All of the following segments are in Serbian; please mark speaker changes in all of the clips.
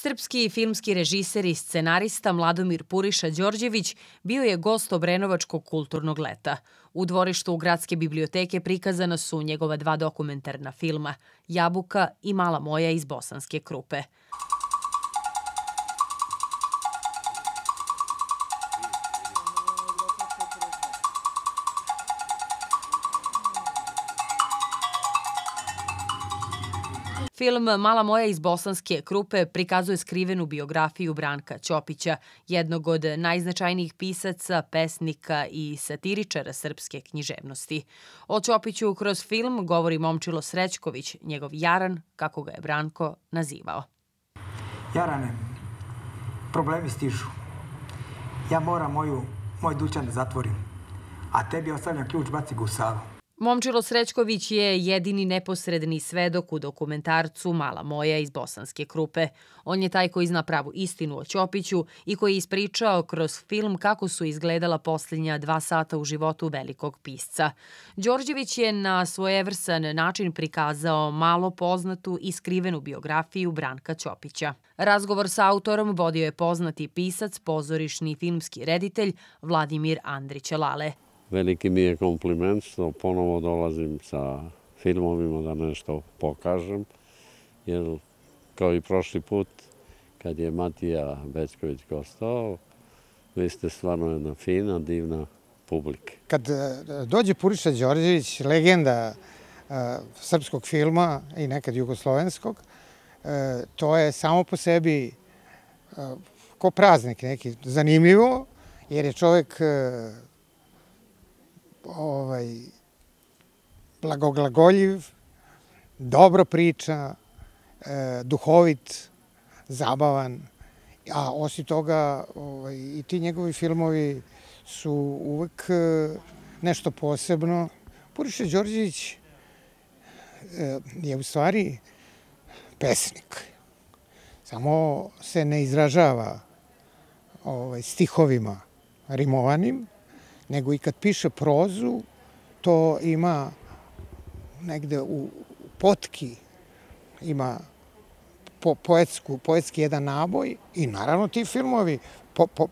Speaker 1: Srpski filmski režiser i scenarista Mladomir Puriša Đorđević bio je gost Obrenovačkog kulturnog leta. U dvorištu Gradske biblioteke prikazana su njegova dva dokumentarna filma Jabuka i Mala moja iz Bosanske krupe. Film Mala moja iz bosanske krupe prikazuje skrivenu biografiju Branka Ćopića, jednog od najznačajnijih pisaca, pesnika i satiričara srpske književnosti. O Ćopiću kroz film govori Momčilo Srećković, njegov Jaran, kako ga je Branko nazivao.
Speaker 2: Jarane, problemi stižu. Ja moram moju, moj dućan da zatvorim, a tebi ostavljam ključ, baci ga u savu.
Speaker 1: Momčilo Srećković je jedini neposredni svedok u dokumentarcu Mala moja iz Bosanske krupe. On je taj koji zna pravu istinu o Ćopiću i koji je ispričao kroz film kako su izgledala posljednja dva sata u životu velikog pisca. Đorđević je na svojevrsan način prikazao malo poznatu i skrivenu biografiju Branka Ćopića. Razgovor sa autorom vodio je poznati pisac, pozorišni filmski reditelj Vladimir Andrić Lale.
Speaker 3: Veliki mi je kompliment što ponovo dolazim sa filmovima da nešto pokažem, jer kao i prošli put kad je Matija Bećković gostao, vi ste stvarno jedna fina, divna publika.
Speaker 4: Kad e, dođe Puriša Đorđević, legenda uh, srpskog filma i nekad jugoslovenskog, uh, to je samo po sebi ko praznik neki zanimljivo, jer je čovek ovaj, blagoglagoljiv, dobro priča, e, duhovit, zabavan, a osim toga ovaj, i ti njegovi filmovi su uvek e, nešto posebno. Puriša Đorđević e, je u stvari pesnik. Samo se ne izražava ovaj, stihovima rimovanim, nego i kad piše prozu, to ima negde u potki, ima po, poetsku, poetski jedan naboj i naravno ti filmovi, po, po,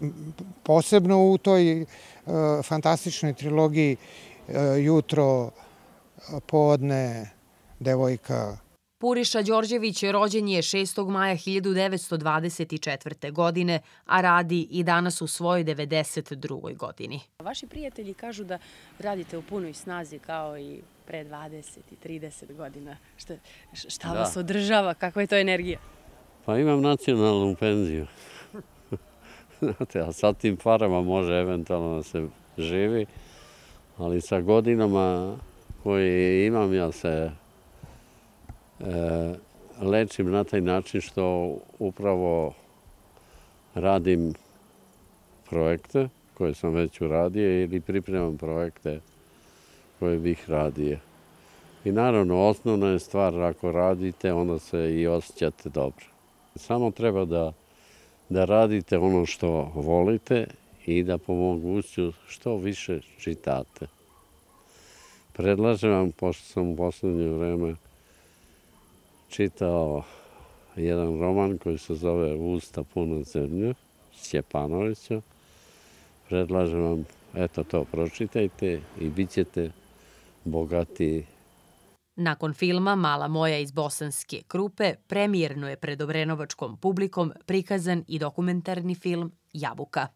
Speaker 4: posebno u toj uh, fantastičnoj trilogiji uh, Jutro, podne, devojka,
Speaker 1: Puriša Đorđević rođen je 6. maja 1924. godine, a radi i danas u svojoj 92. godini.
Speaker 5: Vaši prijatelji kažu da radite u punoj snazi kao i pre 20 i 30 godina. Šta, šta da. vas održava? Kakva je to energija?
Speaker 3: Pa imam nacionalnu penziju. Znate, a sa tim parama može eventualno da se živi, ali sa godinama koje imam ja se lečim na taj način što upravo radim projekte koje sam već uradio ili pripremam projekte koje bih radio. I naravno, osnovna je stvar, ako radite, onda se i osjećate dobro. Samo treba da, da radite ono što volite i da po moguću što više čitate. Predlažem vam, pošto sam u poslednje vreme čitao jedan roman koji se zove Usta puna zemlje, Stjepanovića. Predlažem vam, eto to, pročitajte i bit ćete bogatiji.
Speaker 1: Nakon filma Mala moja iz Bosanske krupe, premijerno je pred Obrenovačkom publikom prikazan i dokumentarni film Jabuka.